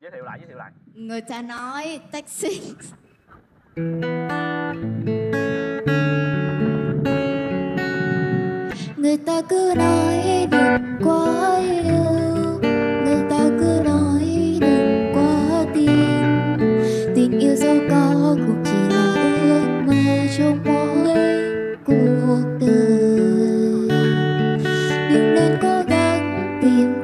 giới thiệu lại, giới thiệu lại. Người ta nói taxi. Người ta cứ nói đừng quá yêu. Người ta cứ nói đừng quá tin. Tình yêu dẫu có cũng chỉ là ước mơ trong mỗi cuộc đời. Đừng nên cố gắng tìm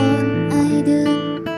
我爱的